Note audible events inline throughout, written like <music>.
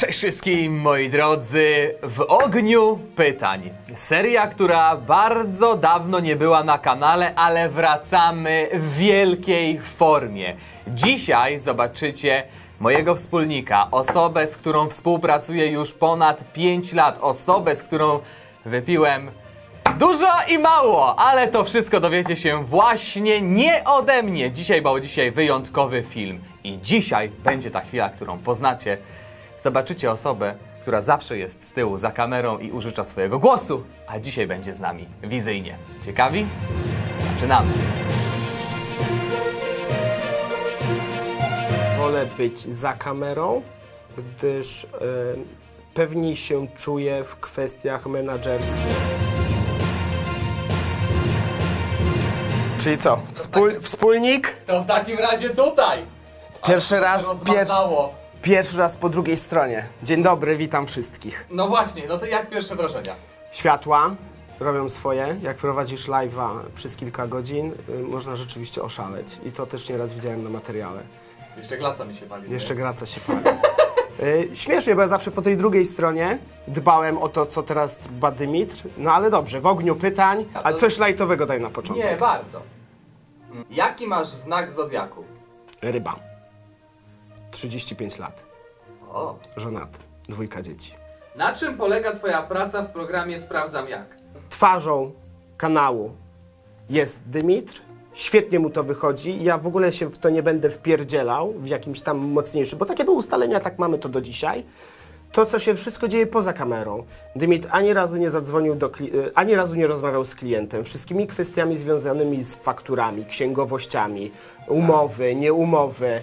Cześć wszystkim moi drodzy, w ogniu pytań. Seria, która bardzo dawno nie była na kanale, ale wracamy w wielkiej formie. Dzisiaj zobaczycie mojego wspólnika, osobę, z którą współpracuję już ponad 5 lat, osobę, z którą wypiłem Dużo i mało, ale to wszystko dowiecie się właśnie nie ode mnie. Dzisiaj, bo dzisiaj wyjątkowy film. I dzisiaj będzie ta chwila, którą poznacie. Zobaczycie osobę, która zawsze jest z tyłu za kamerą i użycza swojego głosu, a dzisiaj będzie z nami wizyjnie. Ciekawi? Zaczynamy. Wolę być za kamerą, gdyż e, pewniej się czuję w kwestiach menadżerskich. Czyli co? Wspól, wspólnik? To w takim razie tutaj! Pierwszy raz, pierwszy, Rozmazało. Pierwszy raz po drugiej stronie. Dzień dobry, witam wszystkich. No właśnie, no to jak pierwsze wrażenia? Światła robią swoje. Jak prowadzisz live'a przez kilka godzin, y, można rzeczywiście oszaleć. I to też nieraz widziałem na materiale. Jeszcze glaca mi się pali. Jeszcze graca się pali. <laughs> Y, Śmiesznie, bo ja zawsze po tej drugiej stronie dbałem o to, co teraz dba Dymitr. No ale dobrze, w ogniu pytań, A to- coś lajtowego daj na początek. Nie, bardzo. Mm, Jaki masz znak zodiaku? Ryba. 35 lat. O. Żonaty. Dwójka dzieci. Na czym polega Twoja praca w programie Sprawdzam Jak? Twarzą kanału jest Dymitr. Świetnie mu to wychodzi. Ja w ogóle się w to nie będę wpierdzielał w jakimś tam mocniejszym, bo takie były ustalenia, tak mamy to do dzisiaj. To, co się wszystko dzieje poza kamerą. Dymitr ani razu nie zadzwonił do, y, ani razu nie rozmawiał z klientem. Wszystkimi kwestiami związanymi z fakturami, księgowościami, umowy, nieumowy, e,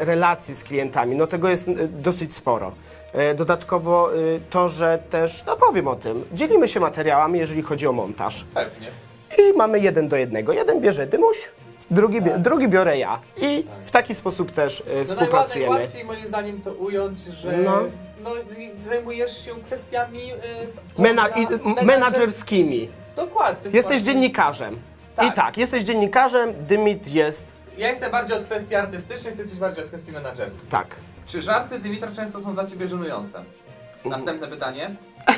relacji z klientami. No tego jest y, dosyć sporo. E, Dodatkowo to, że też, no powiem o tym, dzielimy się materiałami, jeżeli chodzi o montaż. Pewnie. I mamy jeden do jednego. Jeden bierze Dymuś, drugi, bie, drugi biorę ja. I w taki sposób też e, współpracujemy. najłatwiej moim zdaniem to ująć, że no. No. zajmujesz się kwestiami Mena, poza- i, menadżer- menadżerskimi. Dokładnie. Jesteś dziennikarzem. Tak. I tak, jesteś dziennikarzem, Dymit jest Ja jestem bardziej od kwestii artystycznych, ty jesteś bardziej od kwestii menedżerskich. tak. Czy żarty Dymitra często są dla ciebie żenujące? Następne pytanie. <laughs>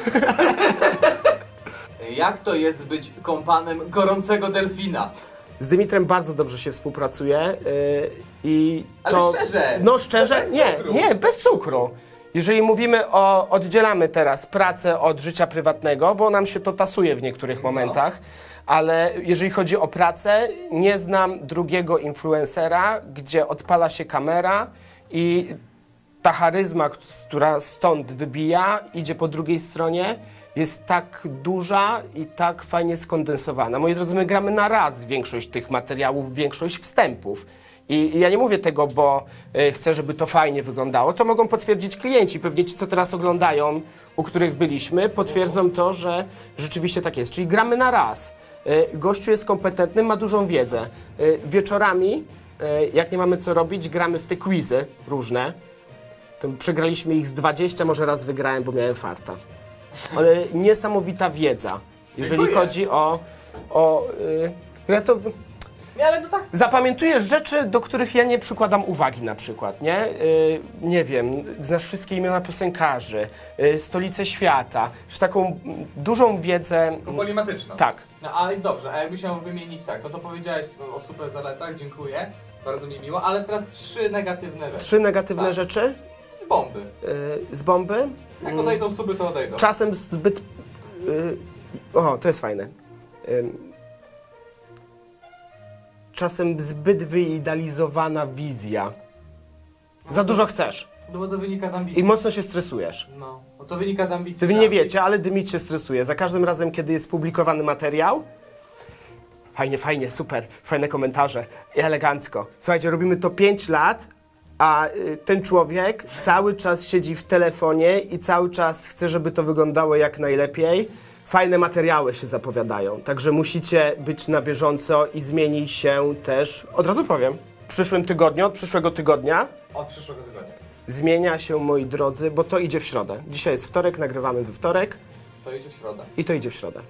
Jak to jest być kompanem gorącego delfina? Z Dymitrem bardzo dobrze się współpracuje yy, i Ale to... szczerze, No szczerze, bez nie, cukru. nie, bez cukru. Jeżeli mówimy o, oddzielamy teraz pracę od życia prywatnego, bo nam się to tasuje w niektórych No. momentach, ale jeżeli chodzi o pracę, nie znam drugiego influencera, gdzie odpala się kamera i ta charyzma, która stąd wybija, idzie po drugiej stronie, jest tak duża i tak fajnie skondensowana. Moi drodzy, my gramy na raz większość tych materiałów, większość wstępów. I i ja nie mówię tego, bo y, chcę, żeby to fajnie wyglądało. To mogą potwierdzić klienci. Pewnie ci, co teraz oglądają, u których byliśmy, potwierdzą to, że rzeczywiście tak jest. Czyli gramy na raz. Y, gościu jest kompetentny, ma dużą wiedzę. Y, wieczorami, jak nie mamy co robić, gramy w te quizy różne. To przegraliśmy ich z 20, może raz wygrałem, bo miałem farta. Ale niesamowita wiedza, jeżeli Dziękuję. chodzi o... o y, ja to ale no tak. zapamiętujesz rzeczy, do których ja nie przykładam uwagi na przykład, nie? Y, nie wiem, znasz wszystkie imiona piosenkarzy, y, stolice świata, już taką dużą wiedzę... Polimatyczna. Tak. No ale dobrze, a jakbyś miał wymienić tak, to to powiedziałeś o super zaletach, dziękuję. Bardzo mi miło, ale teraz trzy negatywne rzeczy. Trzy negatywne Tak. rzeczy Z bomby. y, z bomby. Jak odejdą suby, to odejdą. Czasem zbyt. y, o, to jest fajne. Ym, czasem zbyt wyidealizowana wizja. Za dużo chcesz No bo to wynika z ambicji. i mocno się stresujesz. No, bo to wynika z ambicji. Wy tak. nie wiecie, ale Dymit się stresuje. Za każdym razem, kiedy jest publikowany materiał. Fajnie, fajnie, super, fajne komentarze, i elegancko. Słuchajcie, robimy to 5 lat, a y, ten człowiek cały czas siedzi w telefonie i cały czas chce, żeby to wyglądało jak najlepiej. Fajne materiały się zapowiadają, także musicie być na bieżąco i zmieni się też, od razu powiem, w przyszłym tygodniu, od przyszłego tygodnia Od przyszłego tygodnia. zmienia się, moi drodzy, bo to idzie w środę. Dzisiaj jest wtorek, nagrywamy we wtorek To idzie w środę. i to idzie w środę.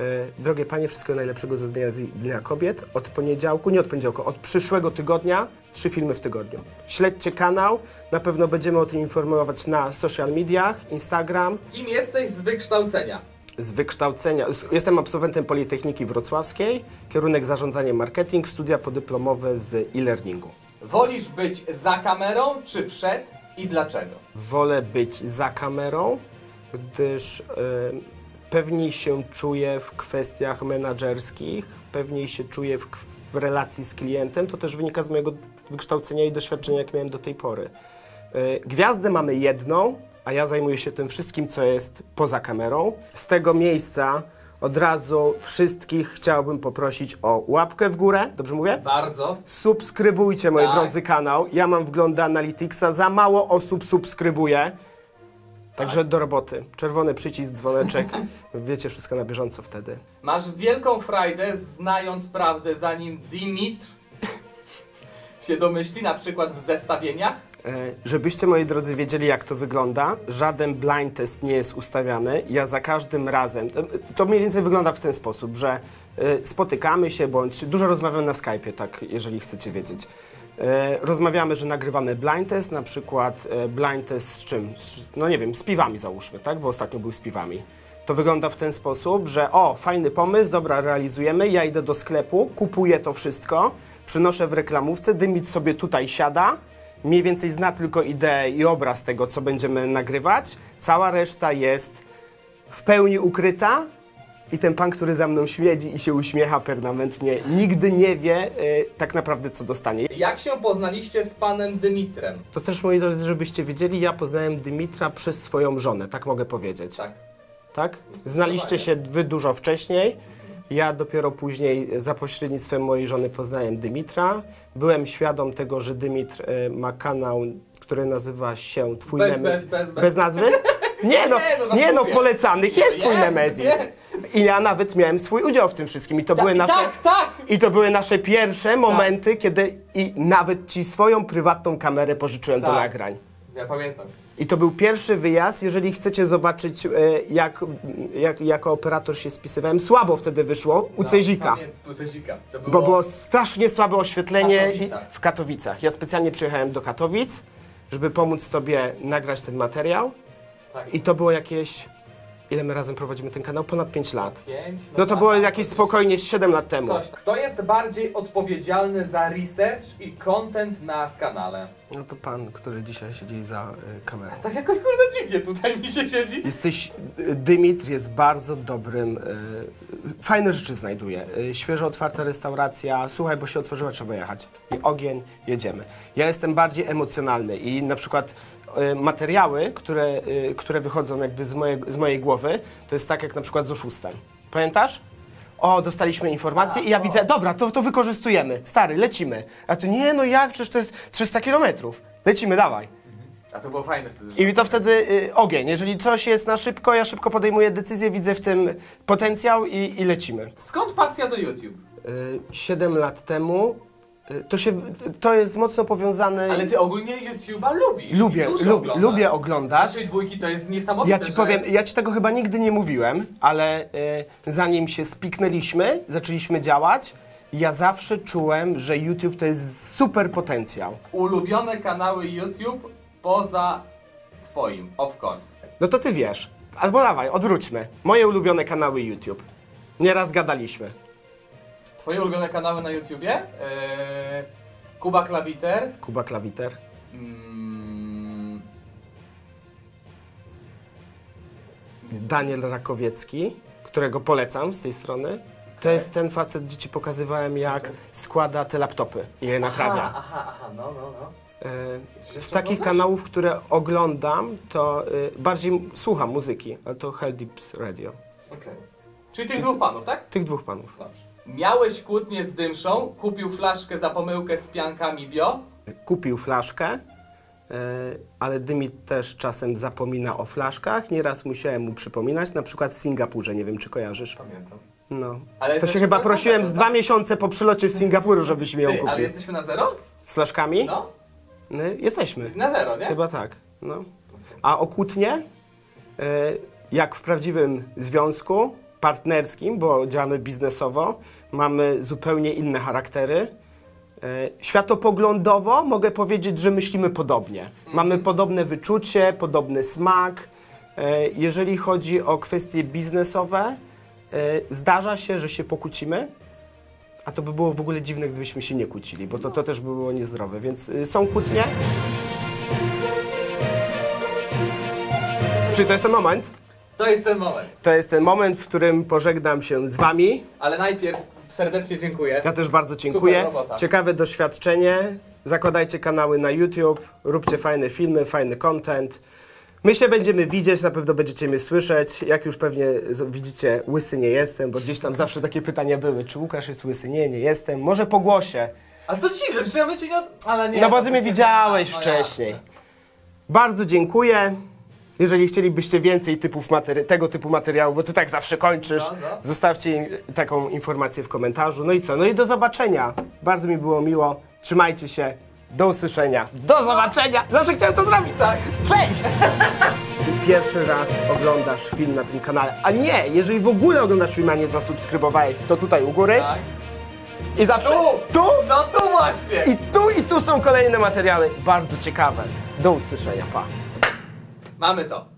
E, Drogie panie, wszystkiego najlepszego ze dnia, dnia kobiet. Od poniedziałku, nie od poniedziałku, od przyszłego tygodnia trzy filmy w tygodniu. Śledźcie kanał, na pewno będziemy o tym informować na social mediach, Instagram, Kim jesteś z wykształcenia? Z wykształcenia. Jestem absolwentem Politechniki Wrocławskiej, kierunek zarządzanie marketing, studia podyplomowe z e-learningu. Wolisz być za kamerą czy przed i dlaczego? Wolę być za kamerą, gdyż y, pewniej się czuję w kwestiach menedżerskich, pewniej się czuję w, w relacji z klientem. To też wynika z mojego wykształcenia i doświadczenia, jakie miałem do tej pory. Y, Gwiazdę mamy jedną, a ja zajmuję się tym wszystkim, co jest poza kamerą. Z tego miejsca od razu wszystkich chciałbym poprosić o łapkę w górę. Dobrze mówię? Bardzo. Subskrybujcie, moi Tak. drodzy, kanał. Ja mam wgląd do Analyticsa, za mało osób subskrybuje. Także do roboty. Czerwony przycisk, dzwoneczek. <laughs> Wiecie wszystko na bieżąco wtedy. Masz wielką frajdę znając prawdę zanim Dimitr się domyśli, na przykład w zestawieniach? E, żebyście, moi drodzy, wiedzieli, jak to wygląda, żaden blind test nie jest ustawiany. Ja za każdym razem, to mniej więcej wygląda w ten sposób, że e, spotykamy się, bądź dużo rozmawiamy na Skype'ie, tak, jeżeli chcecie wiedzieć. E, rozmawiamy, że nagrywamy blind test, na przykład blind test z czym? No nie wiem, z piwami załóżmy, tak? Bo ostatnio był z piwami. To wygląda w ten sposób, że o, fajny pomysł, dobra, realizujemy, ja idę do sklepu, kupuję to wszystko, przynoszę w reklamówce, Dymit sobie tutaj siada, mniej więcej zna tylko ideę i obraz tego, co będziemy nagrywać. Cała reszta jest w pełni ukryta i ten pan, który za mną śmiedzi i się uśmiecha permanentnie, nigdy nie wie y, tak naprawdę, co dostanie. Jak się poznaliście z panem Dymitrem? To też, moi drodzy, żebyście wiedzieli, ja poznałem Dymitra przez swoją żonę, tak mogę powiedzieć. Tak. Tak? Znaliście się wy dużo wcześniej. Ja dopiero później za pośrednictwem mojej żony poznałem Dymitra. Byłem świadom tego, że Dymitr e, ma kanał, który nazywa się Twój Bez- Nemes. bez- bez- bez. nazwy? Nie no, <laughs> Nie, no, nie no, w żartuję. polecanych jest Twój Nemezis. I ja nawet miałem swój udział w tym wszystkim. I to były Tak, nasze... tak, tak! I to były nasze pierwsze momenty, kiedy i nawet ci swoją prywatną kamerę pożyczyłem do Tak. nagrań. Ja pamiętam. I to był pierwszy wyjazd. Jeżeli chcecie zobaczyć, e, jak, jak jako operator się spisywałem, słabo wtedy wyszło u Cezika. Pamię- U Cezika. To Bo było strasznie słabe oświetlenie W Katowicach. w Katowicach. Ja specjalnie przyjechałem do Katowic, żeby pomóc Tobie nagrać ten materiał. Tak. I to było jakieś. Ile my razem prowadzimy ten kanał? Ponad 5 lat. Pięć, No to tak, było jakieś to spokojnie z 7 lat temu. Coś. Kto jest bardziej odpowiedzialny za research i content na kanale? No to pan, który dzisiaj siedzi za y, kamerą. Tak jakoś kurde dziwnie tutaj mi się siedzi. Jesteś, Dymitr jest bardzo dobrym, y, fajne rzeczy znajduje. Y, świeżo otwarta restauracja, słuchaj, bo się otworzyła, trzeba jechać. I ogień, jedziemy. Ja jestem bardziej emocjonalny i na przykład y, materiały, które, y, które wychodzą jakby z, moje, z mojej głowy, to jest tak jak na przykład z oszustem. Pamiętasz? O, dostaliśmy informację i ja widzę, dobra, to, to wykorzystujemy. Stary, lecimy. A tu nie, no jak, przecież to jest 300 kilometrów. Lecimy, dawaj. A to było fajne wtedy. I to wtedy y, ogień. Jeżeli coś jest na szybko, ja szybko podejmuję decyzję, widzę w tym potencjał i, i lecimy. Skąd pasja do YouTube? Y, Siedem lat temu y, to, się, to jest mocno powiązane. Ale ty ogólnie YouTube'a lubisz. Lubię, lub, oglądasz. lubię Z oglądać. naszej dwójki to jest niesamowite, Ja ci że... powiem, ja ci tego chyba nigdy nie mówiłem, ale y, zanim się spiknęliśmy, zaczęliśmy działać, ja zawsze czułem, że YouTube to jest super potencjał. Ulubione kanały YouTube poza twoim, of course. No to ty wiesz. Albo dawaj, odwróćmy. Moje ulubione kanały YouTube. Nieraz gadaliśmy. Twoje ulubione kanały na YouTubie? Eee, Kuba Klawiter. Kuba Klawiter. Mm, Daniel Rakowiecki, którego polecam z tej strony. To jest ten facet, gdzie ci pokazywałem, jak składa te laptopy i je naprawia. Aha, aha, aha, no, no, no. E, z takich kanałów, które oglądam, to y, bardziej m- słucham muzyki, ale to Hell Deeps Radio. Okej. Czyli tych dwóch panów, tak? Tych dwóch panów. Dobrze. Miałeś kłótnię z Dymszą, kupił flaszkę za pomyłkę z piankami bio. Kupił flaszkę, e, ale Dymit też czasem zapomina o flaszkach. Nieraz musiałem mu przypominać, na przykład w Singapurze, nie wiem czy kojarzysz. Pamiętam. No. Ale to się chyba prosiłem na z zero, dwa miesiące po przylocie z Singapuru, żebyś mi ją Ty, ale kupił. jesteśmy na zero? Z flaszkami? No. No, jesteśmy. Na zero, nie? Chyba tak. No. A o kłótnie? E, jak w prawdziwym związku, partnerskim, bo działamy biznesowo, mamy zupełnie inne charaktery. E, Światopoglądowo mogę powiedzieć, że myślimy podobnie. Mamy podobne wyczucie, podobny smak. E, Jeżeli chodzi o kwestie biznesowe, e, zdarza się, że się pokłócimy, a to by było w ogóle dziwne, gdybyśmy się nie kłócili, bo to, to też by było niezdrowe, więc y, są kłótnie. Czy to jest ten moment? To jest ten moment. To jest ten moment, w którym pożegnam się z Wami. Ale najpierw serdecznie dziękuję. Ja też bardzo dziękuję. Ciekawe doświadczenie. Zakładajcie kanały na YouTube, róbcie fajne filmy, fajny content. My się będziemy widzieć, na pewno będziecie mnie słyszeć. Jak już pewnie widzicie, łysy nie jestem, bo gdzieś tam zawsze takie pytania były. Czy Łukasz jest łysy? Nie, nie jestem. Może po głosie. Ale to dziwne, przecież ja bym cię nie od... Ale nie, No bo ty mnie widziałeś no wcześniej. Bardzo dziękuję. Jeżeli chcielibyście więcej typów tego typu materiału, bo ty tak zawsze kończysz, No, no. zostawcie im taką informację w komentarzu. No i co? No i do zobaczenia. Bardzo mi było miło. Trzymajcie się. Do usłyszenia. Do zobaczenia. Zawsze chciałem to zrobić. Tak. Cześć! <laughs> Pierwszy raz oglądasz film na tym kanale. A nie, jeżeli w ogóle oglądasz film, a nie zasubskrybowałeś, to tutaj u góry. Tak. I zawsze Tu! tu No tu właśnie! i tu i tu są kolejne materiały. Bardzo ciekawe. Do usłyszenia. Pa. Mamy to.